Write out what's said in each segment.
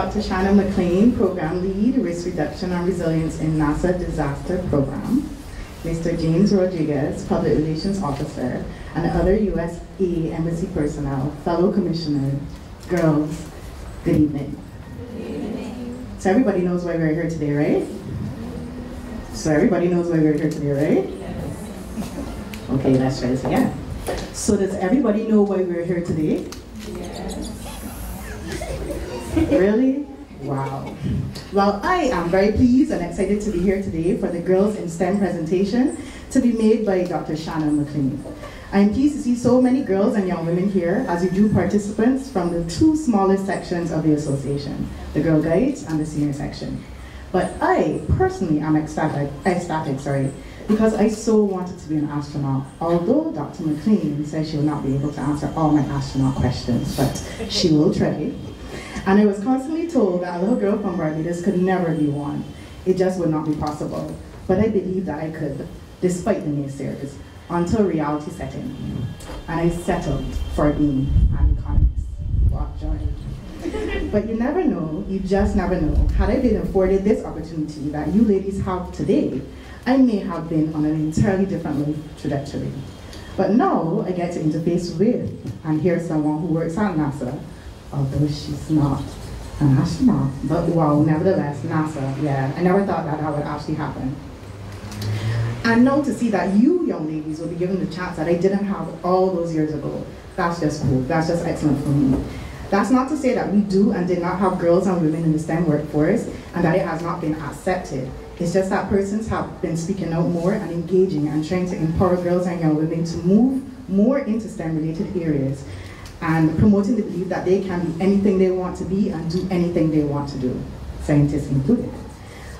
Dr. Shanna McClain, Program Lead, Risk Reduction and Resilience in NASA Disaster Program. Mr. James Rodriguez, Public Relations Officer, and other USA Embassy personnel, fellow commissioners, girls, good evening. Good evening. So everybody knows why we're here today, right? So everybody knows why we're here today, right? Yes. Okay, let's try this again. So does everybody know why we're here today? Yes. Really? Wow. Well, I am very pleased and excited to be here today for the Girls in STEM presentation to be made by Dr. Shanna McClain. I am pleased to see so many girls and young women here as we do participants from the two smallest sections of the association, the Girl Guides and the senior section. But I personally am ecstatic, ecstatic sorry, because I so wanted to be an astronaut, although Dr. McClain says she will not be able to answer all my astronaut questions, but she will try. And I was constantly told that a little girl from Barbados could never be one. It just would not be possible. But I believed that I could, despite the naysayers until reality set in. And I settled for being an economist. What joy. but you never know, you just never know. Had I been afforded this opportunity that you ladies have today, I may have been on an entirely different life trajectory. But now I get to interface with and hear someone who works at NASA, although she's not uh, an astronaut. But wow, nevertheless, NASA, yeah, I never thought that that would actually happen. And now to see that you young ladies will be given the chance that I didn't have all those years ago, that's just cool. That's just excellent for me. That's not to say that we do and did not have girls and women in the STEM workforce and that it has not been accepted. It's just that persons have been speaking out more and engaging and trying to empower girls and young women to move more into STEM related areas and promoting the belief that they can be anything they want to be and do anything they want to do, scientists included.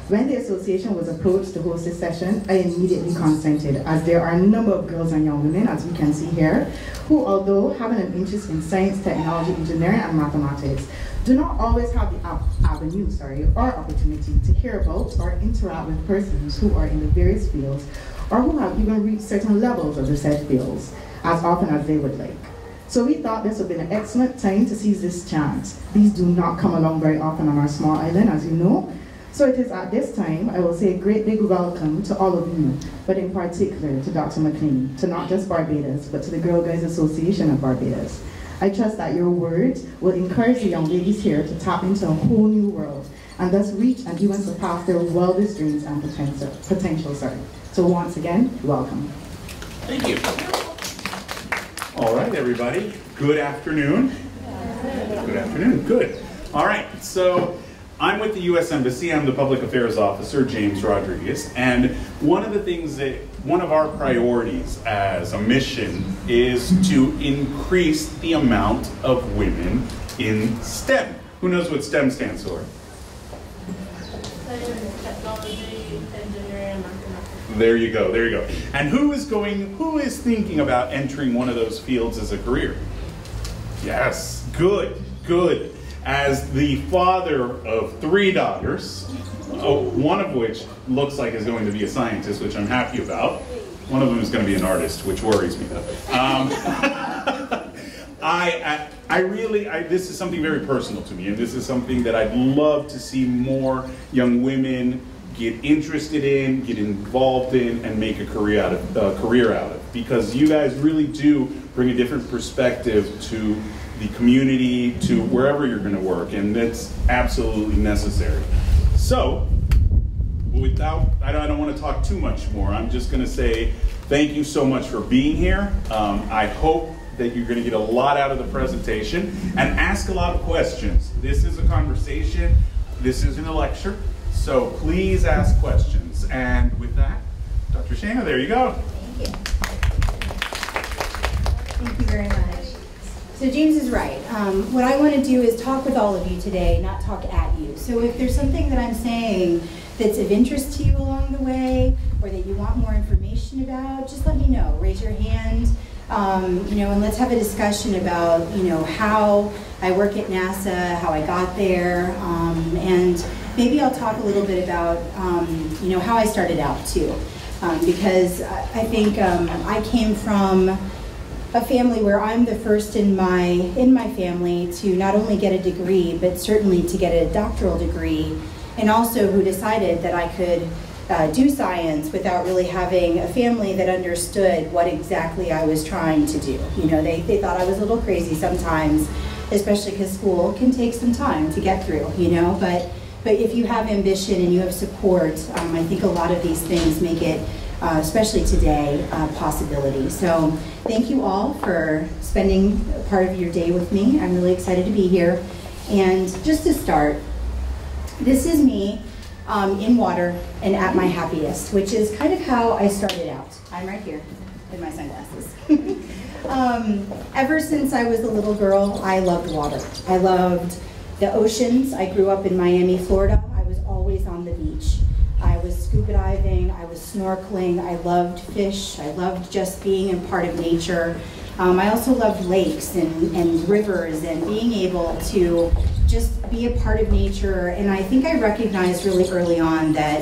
When the association was approached to host this session, I immediately consented, as there are a number of girls and young women, as we can see here, who, although having an interest in science, technology, engineering, and mathematics, do not always have the avenue, sorry, or opportunity to hear about or interact with persons who are in the various fields, or who have even reached certain levels of the said fields, as often as they would like. So we thought this would be an excellent time to seize this chance. These do not come along very often on our small island, as you know, so it is at this time I will say a great big welcome to all of you, but in particular to Dr. McClain, to not just Barbados, but to the Girl Guides Association of Barbados. I trust that your words will encourage the young ladies here to tap into a whole new world and thus reach and even surpass their wildest dreams and potential. potential sorry. So once again, welcome. Thank you. All right, everybody. Good afternoon. Good afternoon. Good. All right. So I'm with the U.S. Embassy. I'm the Public Affairs Officer, James Rodriguez. And one of the things that, one of our priorities as a mission is to increase the amount of women in STEM. Who knows what STEM stands for? Technology, engineering, There you go, there you go. And who is going, who is thinking about entering one of those fields as a career? Yes, good, good as the father of three daughters, oh, one of which looks like is going to be a scientist, which I'm happy about. One of them is going to be an artist, which worries me though. Um, I, I, I, really, I, this is something very personal to me, and this is something that I'd love to see more young women get interested in, get involved in, and make a career out of, uh, career out of. Because you guys really do bring a different perspective to the community to wherever you're going to work, and that's absolutely necessary. So, without, I don't, I don't want to talk too much more. I'm just going to say thank you so much for being here. Um, I hope that you're going to get a lot out of the presentation and ask a lot of questions. This is a conversation. This isn't a lecture. So please ask questions. And with that, Dr. Shanna, there you go. Thank you. Thank you very much. So James is right. Um, what I want to do is talk with all of you today, not talk at you. So if there's something that I'm saying that's of interest to you along the way, or that you want more information about, just let me know. Raise your hand, um, you know, and let's have a discussion about, you know, how I work at NASA, how I got there, um, and maybe I'll talk a little bit about, um, you know, how I started out too. Um, because I think um, I came from a family where I'm the first in my in my family to not only get a degree, but certainly to get a doctoral degree, and also who decided that I could uh, do science without really having a family that understood what exactly I was trying to do. You know, they, they thought I was a little crazy sometimes, especially because school can take some time to get through, you know, but, but if you have ambition and you have support, um, I think a lot of these things make it, uh, especially today, a possibility. So thank you all for spending part of your day with me. I'm really excited to be here. And just to start, this is me um, in water and at my happiest, which is kind of how I started out. I'm right here in my sunglasses. um, ever since I was a little girl, I loved water. I loved the oceans. I grew up in Miami, Florida. I was always on the beach. I was scuba diving, I was snorkeling, I loved fish, I loved just being a part of nature. Um, I also loved lakes and, and rivers and being able to just be a part of nature. And I think I recognized really early on that,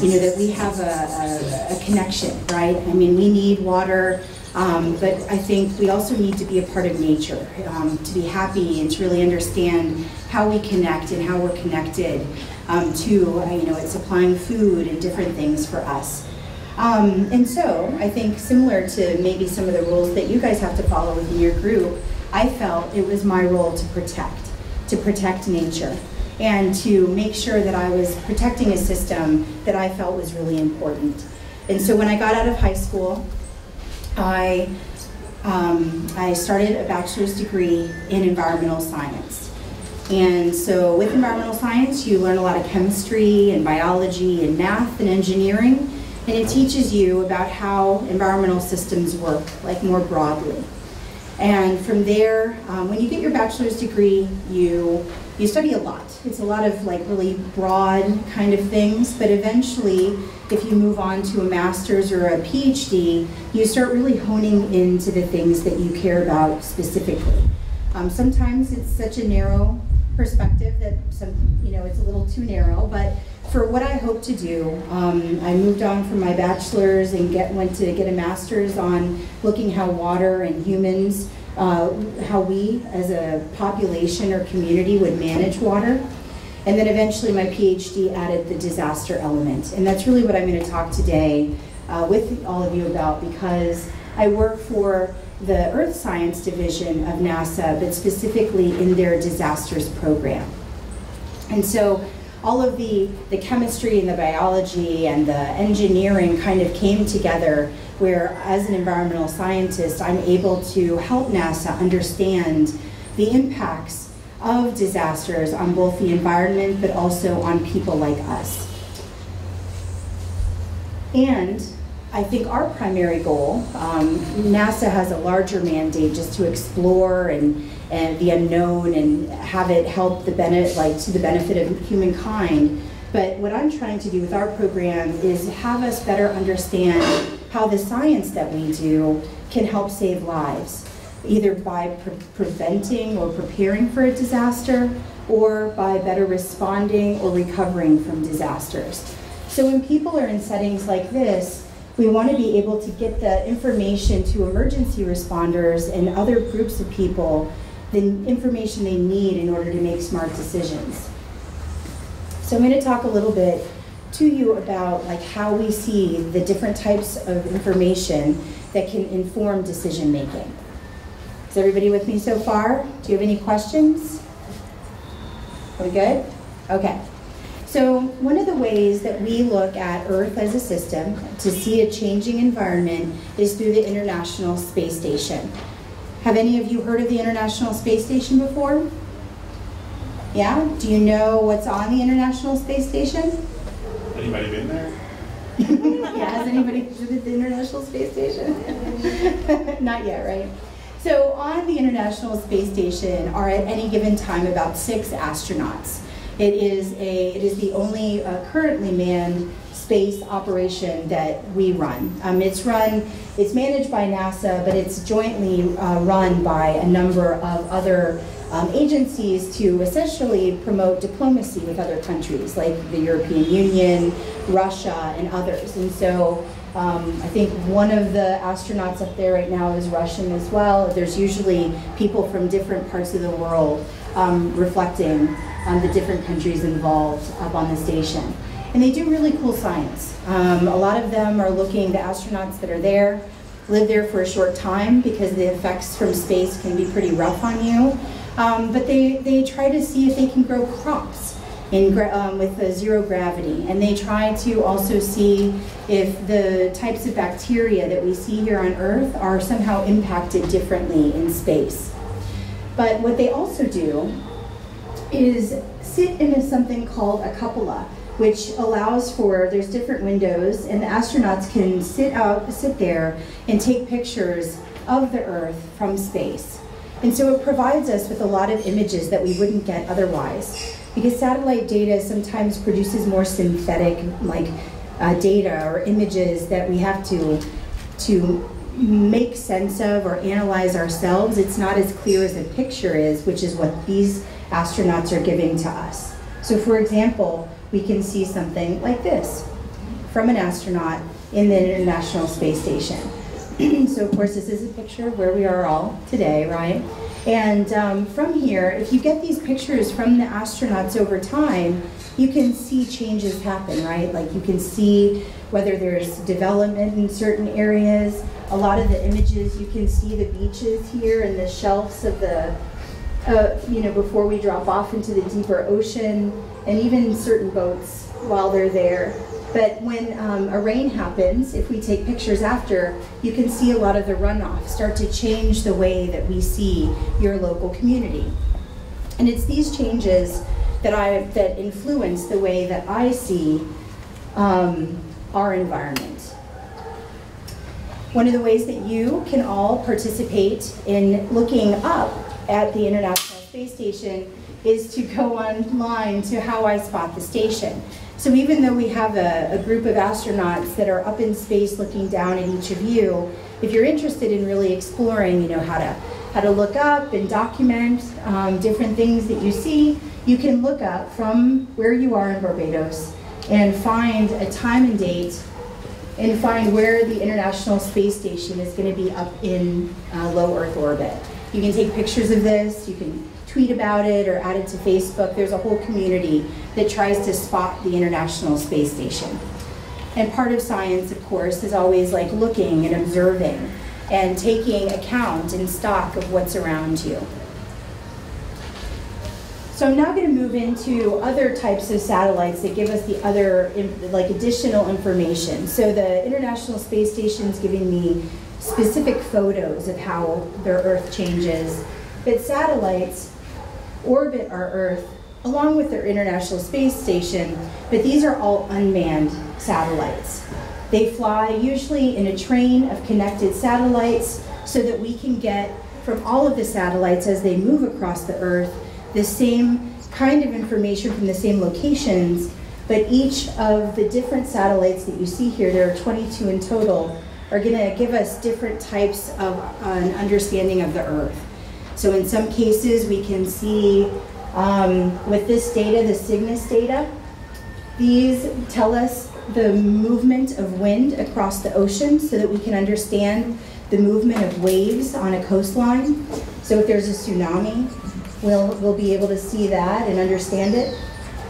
you know, that we have a, a, a connection, right? I mean, we need water, um, but I think we also need to be a part of nature, um, to be happy and to really understand how we connect and how we're connected um, to, uh, you know, it's supplying food and different things for us. Um, and so I think similar to maybe some of the rules that you guys have to follow within your group, I felt it was my role to protect to protect nature and to make sure that I was protecting a system that I felt was really important. And so when I got out of high school, I, um, I started a bachelor's degree in environmental science. And so with environmental science, you learn a lot of chemistry and biology and math and engineering, and it teaches you about how environmental systems work, like more broadly. And from there, um, when you get your bachelor's degree, you you study a lot. It's a lot of like really broad kind of things, but eventually, if you move on to a master's or a PhD, you start really honing into the things that you care about specifically. Um, sometimes it's such a narrow perspective that some, you know, it's a little too narrow, but for what I hope to do, um, I moved on from my bachelor's and get, went to get a master's on looking how water and humans, uh, how we as a population or community would manage water. And then eventually my PhD added the disaster element. And that's really what I'm going to talk today uh, with all of you about because I work for the Earth Science Division of NASA, but specifically in their disasters program. And so all of the, the chemistry and the biology and the engineering kind of came together where as an environmental scientist, I'm able to help NASA understand the impacts of disasters on both the environment but also on people like us. And I think our primary goal, um, NASA has a larger mandate just to explore and and the unknown and have it help the benefit, like to the benefit of humankind. But what I'm trying to do with our program is have us better understand how the science that we do can help save lives, either by pre preventing or preparing for a disaster, or by better responding or recovering from disasters. So when people are in settings like this, we want to be able to get the information to emergency responders and other groups of people the information they need in order to make smart decisions. So I'm going to talk a little bit to you about like how we see the different types of information that can inform decision making. Is everybody with me so far? Do you have any questions? Are we good? Okay. So one of the ways that we look at Earth as a system to see a changing environment is through the International Space Station. Have any of you heard of the International Space Station before? Yeah? Do you know what's on the International Space Station? Anybody been there? yeah, has anybody visited the International Space Station? Not yet, right? So on the International Space Station are at any given time about six astronauts. It is a it is the only uh, currently manned space operation that we run. Um, it's run, it's managed by NASA, but it's jointly uh, run by a number of other um, agencies to essentially promote diplomacy with other countries, like the European Union, Russia, and others. And so Um, I think one of the astronauts up there right now is Russian as well. There's usually people from different parts of the world um, reflecting on the different countries involved up on the station. And they do really cool science. Um, a lot of them are looking, the astronauts that are there, live there for a short time because the effects from space can be pretty rough on you. Um, but they, they try to see if they can grow crops in, um, with zero gravity. And they try to also see if the types of bacteria that we see here on Earth are somehow impacted differently in space. But what they also do is sit in something called a cupola, which allows for, there's different windows, and the astronauts can sit out, sit there and take pictures of the Earth from space. And so it provides us with a lot of images that we wouldn't get otherwise. Because satellite data sometimes produces more synthetic like uh, data or images that we have to to make sense of or analyze ourselves. It's not as clear as a picture is which is what these astronauts are giving to us. So for example we can see something like this from an astronaut in the international space station so of course this is a picture of where we are all today right and um, from here, if you get these pictures from the astronauts over time, you can see changes happen, right? Like you can see whether there's development in certain areas. A lot of the images, you can see the beaches here and the shelves of the, uh, you know, before we drop off into the deeper ocean, and even certain boats while they're there. But when um, a rain happens, if we take pictures after, you can see a lot of the runoff start to change the way that we see your local community. And it's these changes that I that influence the way that I see um, our environment. One of the ways that you can all participate in looking up at the International Space Station is to go online to How I Spot the Station. So even though we have a, a, group of astronauts that are up in space looking down at each of you, if you're interested in really exploring, you know, how to how to look up and document um, different things that you see, you can look up from where you are in Barbados and find a time and date and find where the International Space Station is going to be up in uh, low Earth orbit. You can take pictures of this, you can tweet about it or add it to Facebook. There's a whole community that tries to spot the International Space Station. And part of science, of course, is always like looking and observing and taking account and stock of what's around you. So I'm now going to move into other types of satellites that give us the other, like additional information. So the International Space Station is giving me specific photos of how their Earth changes. But satellites orbit our Earth along with their International Space Station, but these are all unmanned satellites. They fly usually in a train of connected satellites so that we can get from all of the satellites as they move across the Earth the same kind of information from the same locations, but each of the different satellites that you see here, there are 22 in total, are going to give us different types of uh, an understanding of the Earth. So in some cases, we can see um, with this data, the CYGNSS data, these tell us the movement of wind across the ocean so that we can understand the movement of waves on a coastline. So if there's a tsunami, we'll, we'll be able to see that and understand it.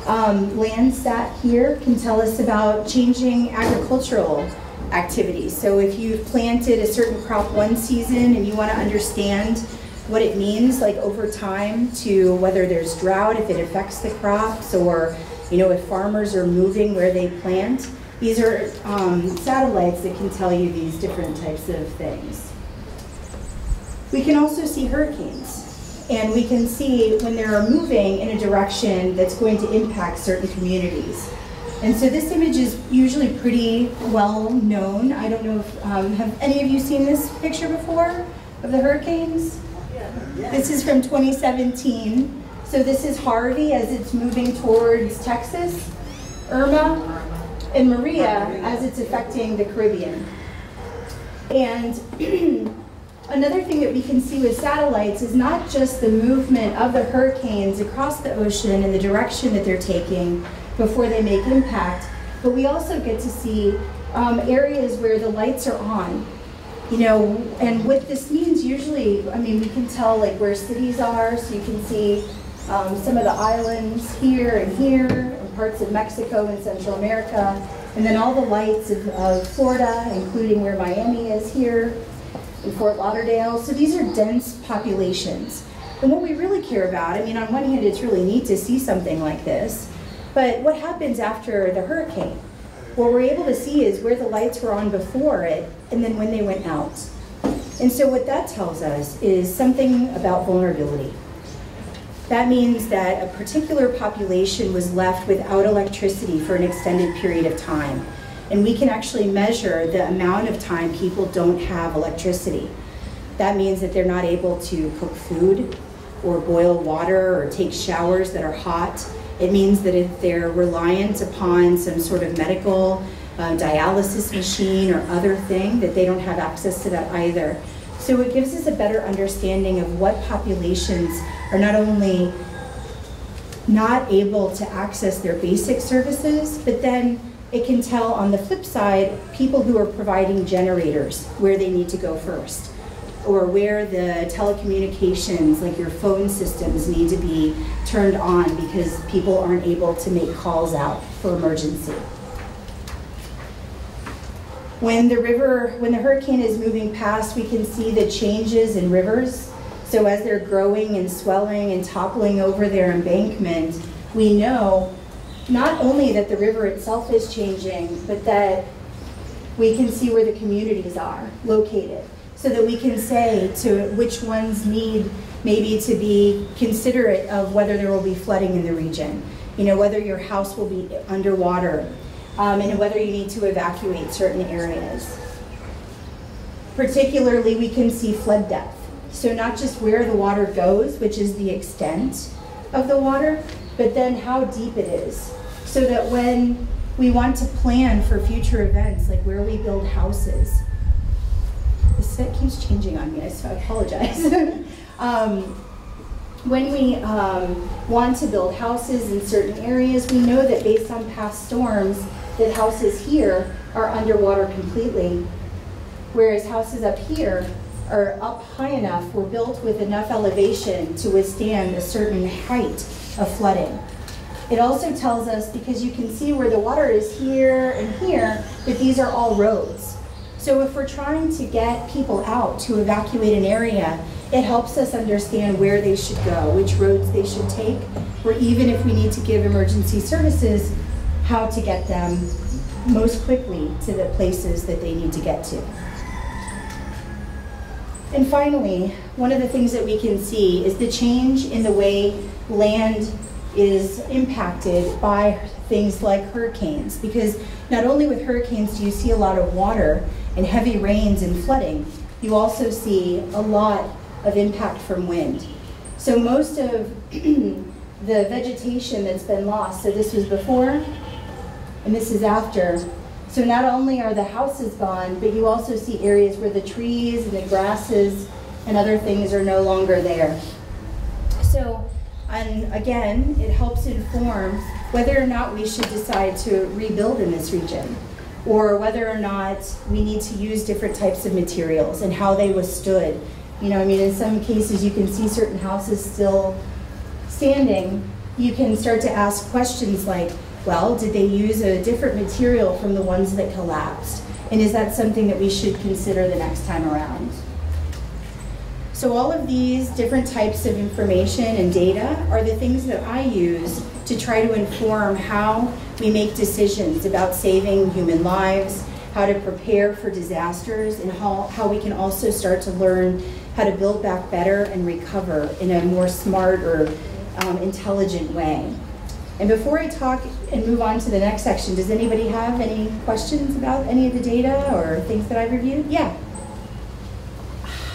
Um, Landsat here can tell us about changing agricultural activities. So if you've planted a certain crop one season and you want to understand what it means like over time to whether there's drought, if it affects the crops, or you know if farmers are moving where they plant. These are um, satellites that can tell you these different types of things. We can also see hurricanes, and we can see when they're moving in a direction that's going to impact certain communities. And so this image is usually pretty well known. I don't know if, um, have any of you seen this picture before of the hurricanes? This is from 2017. So this is Harvey as it's moving towards Texas, Irma, and Maria as it's affecting the Caribbean. And another thing that we can see with satellites is not just the movement of the hurricanes across the ocean and the direction that they're taking before they make impact, but we also get to see um, areas where the lights are on. You know, and what this means usually, I mean, we can tell like where cities are, so you can see um, some of the islands here and here, and parts of Mexico and Central America, and then all the lights of, of Florida, including where Miami is here, in Fort Lauderdale. So these are dense populations. And what we really care about, I mean, on one hand, it's really neat to see something like this, but what happens after the hurricane? What we're able to see is where the lights were on before it and then when they went out. And so what that tells us is something about vulnerability. That means that a particular population was left without electricity for an extended period of time. And we can actually measure the amount of time people don't have electricity. That means that they're not able to cook food or boil water or take showers that are hot. It means that if they're reliant upon some sort of medical uh, dialysis machine or other thing, that they don't have access to that either. So it gives us a better understanding of what populations are not only not able to access their basic services, but then it can tell on the flip side people who are providing generators where they need to go first or where the telecommunications, like your phone systems, need to be turned on because people aren't able to make calls out for emergency. When the river, when the hurricane is moving past, we can see the changes in rivers. So as they're growing and swelling and toppling over their embankment, we know not only that the river itself is changing, but that we can see where the communities are located so that we can say to which ones need maybe to be considerate of whether there will be flooding in the region, you know, whether your house will be underwater, um, and whether you need to evacuate certain areas. Particularly, we can see flood depth. So not just where the water goes, which is the extent of the water, but then how deep it is. So that when we want to plan for future events, like where we build houses, set keeps changing on me, so I apologize. um, when we um, want to build houses in certain areas, we know that based on past storms, that houses here are underwater completely, whereas houses up here are up high enough, were built with enough elevation to withstand a certain height of flooding. It also tells us, because you can see where the water is here and here, that these are all roads. So if we're trying to get people out to evacuate an area, it helps us understand where they should go, which roads they should take, or even if we need to give emergency services, how to get them most quickly to the places that they need to get to. And finally, one of the things that we can see is the change in the way land is impacted by things like hurricanes. Because not only with hurricanes do you see a lot of water, and heavy rains and flooding, you also see a lot of impact from wind. So most of the vegetation that's been lost, so this was before and this is after. So not only are the houses gone, but you also see areas where the trees and the grasses and other things are no longer there. So, and again, it helps inform whether or not we should decide to rebuild in this region or whether or not we need to use different types of materials and how they withstood. You know, I mean, in some cases you can see certain houses still standing. You can start to ask questions like, well, did they use a different material from the ones that collapsed? And is that something that we should consider the next time around? So all of these different types of information and data are the things that I use to try to inform how we make decisions about saving human lives, how to prepare for disasters, and how, how we can also start to learn how to build back better and recover in a more smart or um, intelligent way. And before I talk and move on to the next section, does anybody have any questions about any of the data or things that I've reviewed? Yeah.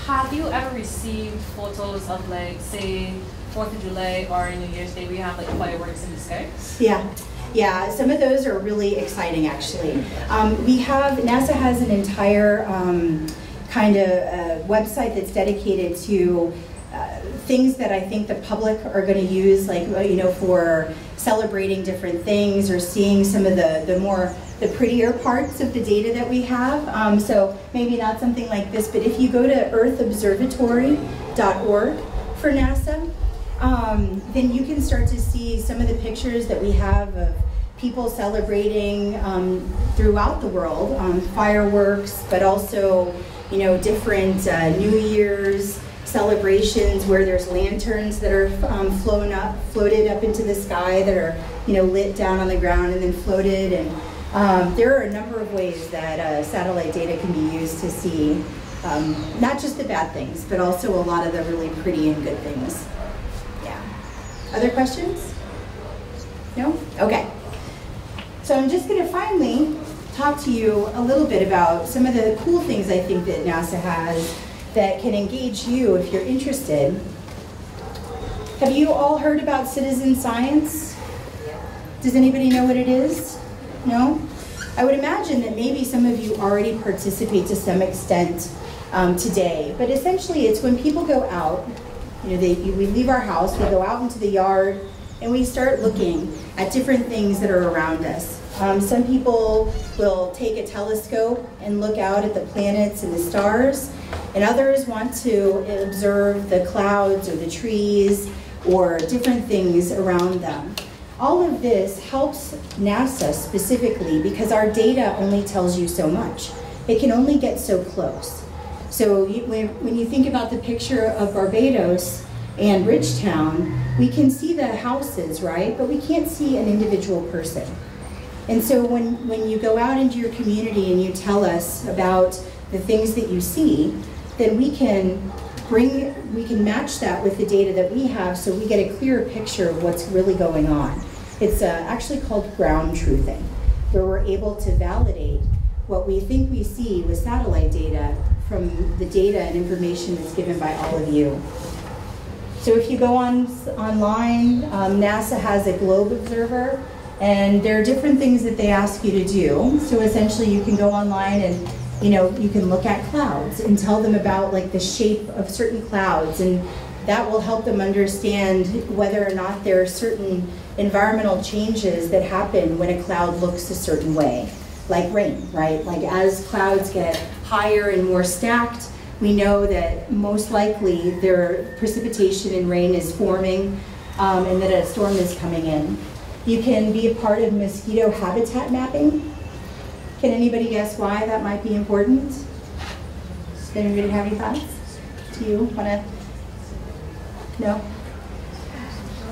Have you ever received photos of like, say, Fourth of July or New Year's Day, we have like fireworks in the sky? Yeah. Yeah, some of those are really exciting actually. Um, we have, NASA has an entire um, kind of uh, website that's dedicated to uh, things that I think the public are going to use, like, you know, for celebrating different things or seeing some of the, the more, the prettier parts of the data that we have. Um, so maybe not something like this, but if you go to earthobservatory.org for NASA, um, then you can start to see some of the pictures that we have of people celebrating um, throughout the world, um, fireworks, but also, you know, different uh, New Year's celebrations where there's lanterns that are um, flown up, floated up into the sky that are, you know, lit down on the ground and then floated. And um, there are a number of ways that uh, satellite data can be used to see um, not just the bad things, but also a lot of the really pretty and good things. Yeah. Other questions? No? Okay. So I'm just going to finally talk to you a little bit about some of the cool things I think that NASA has that can engage you if you're interested. Have you all heard about citizen science? Does anybody know what it is? No? I would imagine that maybe some of you already participate to some extent um, today, but essentially it's when people go out, you know, they, we leave our house, we go out into the yard, and we start looking at different things that are around us. Um, some people will take a telescope and look out at the planets and the stars, and others want to observe the clouds or the trees or different things around them. All of this helps NASA specifically because our data only tells you so much. It can only get so close. So when you think about the picture of Barbados and Bridgetown, we can see the houses, right? But we can't see an individual person. And so when, when you go out into your community and you tell us about the things that you see, then we can bring, we can match that with the data that we have so we get a clearer picture of what's really going on. It's uh, actually called ground truthing, where we're able to validate what we think we see with satellite data from the data and information that's given by all of you. So if you go on online, um, NASA has a globe observer, and there are different things that they ask you to do. So essentially, you can go online and you know you can look at clouds and tell them about like the shape of certain clouds, and that will help them understand whether or not there are certain environmental changes that happen when a cloud looks a certain way, like rain, right? Like as clouds get higher and more stacked, we know that most likely their precipitation and rain is forming um, and that a storm is coming in. You can be a part of mosquito habitat mapping. Can anybody guess why that might be important? Does anybody have any thoughts? Do you want to? No?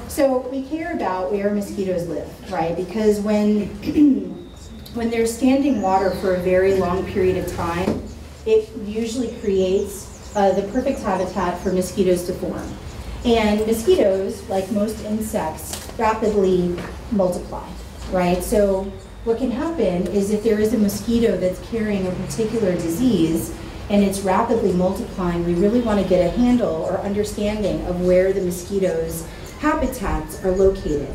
So we care about where mosquitoes live, right? Because when, when they're standing water for a very long period of time, it usually creates uh, the perfect habitat for mosquitoes to form. And mosquitoes, like most insects, rapidly multiply, right? So what can happen is if there is a mosquito that's carrying a particular disease and it's rapidly multiplying, we really want to get a handle or understanding of where the mosquitoes' habitats are located.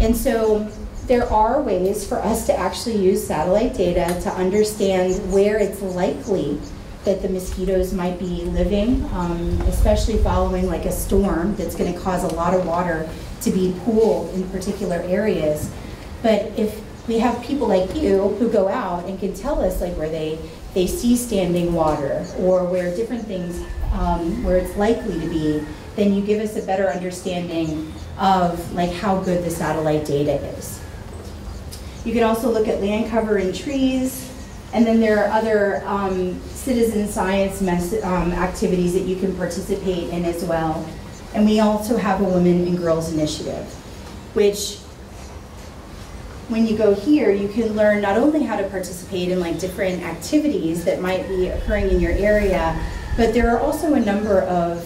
And so there are ways for us to actually use satellite data to understand where it's likely that the mosquitoes might be living, um, especially following like a storm that's going to cause a lot of water to be pooled in particular areas. But if we have people like you who go out and can tell us like where they, they see standing water or where different things, um, where it's likely to be, then you give us a better understanding of like how good the satellite data is. You can also look at land cover and trees, and then there are other um, citizen science um, activities that you can participate in as well. And we also have a Women and Girls Initiative, which when you go here, you can learn not only how to participate in like different activities that might be occurring in your area, but there are also a number of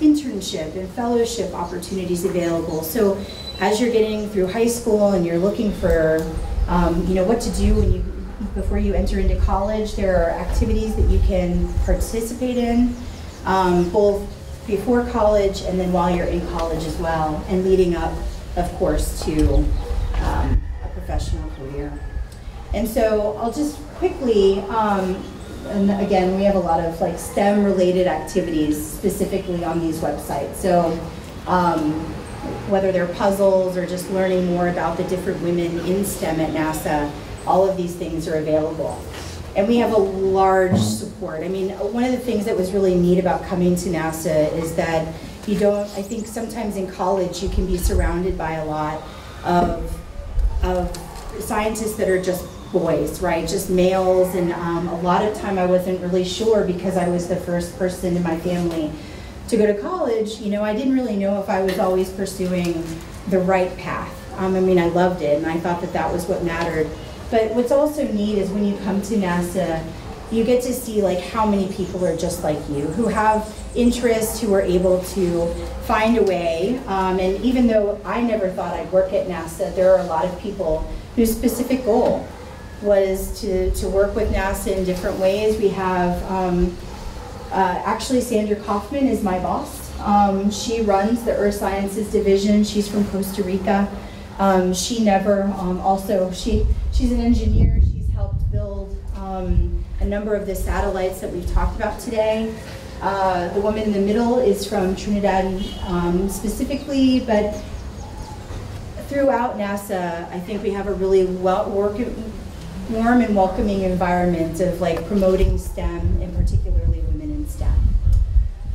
internship and fellowship opportunities available. So as you're getting through high school and you're looking for um, you know, what to do when you, before you enter into college. There are activities that you can participate in, um, both before college and then while you're in college as well, and leading up, of course, to professional career. And so I'll just quickly, um, and again, we have a lot of like STEM related activities specifically on these websites. So um, whether they're puzzles or just learning more about the different women in STEM at NASA, all of these things are available. And we have a large support. I mean, one of the things that was really neat about coming to NASA is that you don't, I think sometimes in college you can be surrounded by a lot of, of scientists that are just boys, right? Just males. And um, a lot of time I wasn't really sure because I was the first person in my family to go to college. You know, I didn't really know if I was always pursuing the right path. Um, I mean, I loved it and I thought that that was what mattered. But what's also neat is when you come to NASA, you get to see like how many people are just like you, who have interests, who are able to find a way. Um, and even though I never thought I'd work at NASA, there are a lot of people whose specific goal was to, to work with NASA in different ways. We have, um, uh, actually Sandra Cauffman is my boss. Um, she runs the Earth Sciences Division. She's from Costa Rica. Um, she never, um, also, she, she's an engineer. She's helped build um, a number of the satellites that we've talked about today. Uh, the woman in the middle is from Trinidad um, specifically, but throughout NASA, I think we have a really well work, warm and welcoming environment of like promoting STEM and particularly women in STEM.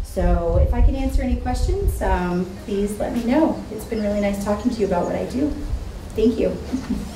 So if I can answer any questions, um, please let me know. It's been really nice talking to you about what I do. Thank you.